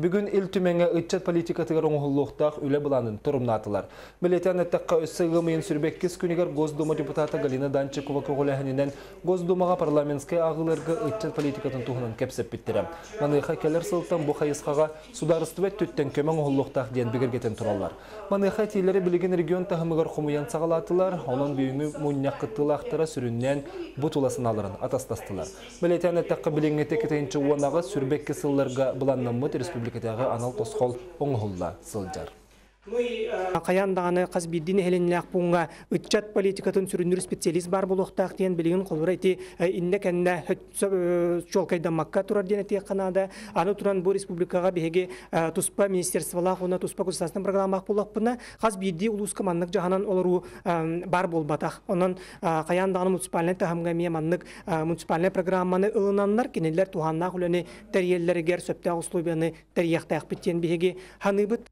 Бүгін ил түмеңе ытчат политикатыгар оңғылуқтақ үлі бұланын тұрымнатылар. Милетен әттіққа өссі ғымайын сүрбеккіз Госдума депутаты Галина Данчикова көғіләхінінен Госдумаға парламентскай ағылырғы ытчат политикатын туғынан кәпсіп біттірі. Маныйха келер сылттан бұл қайысқаға сударыстыбет түттен көмің оңғылуқтақ ден бігіргетін тұралар. Маныйха тейлері білген регион тахымығар құмыян сағалатылар, оның бүйіңі мұнняқ қыттылақтыра сүріннен бұтуласын алырын атастастылар. Милетен әттіққа біліңеті кетейінші уанағы сүрбеккі сылларға бұланнамыт республикадағы анал тосқол оңғылла сылжар. Қаяндағаны қазбиддин хеленләк пунга үтчат политикатын сүрүнүр специалист бар болуқтақ тен білген қолыра эти инне кәнне чолкайдамакка турар ден эти канада аны туран бу республикага беге туспа министерствола хуна туспа государственный программа болуқпына қазбидди улус командык жаһанан олору бар болбатах. Онон қаяндағаны муниципальный тахамга маннык муниципальный программаны ылынаннар кенелер туханна хулене тәрьеллеригер сөптә условияны тәрьяхтах биттен беге ханыбыт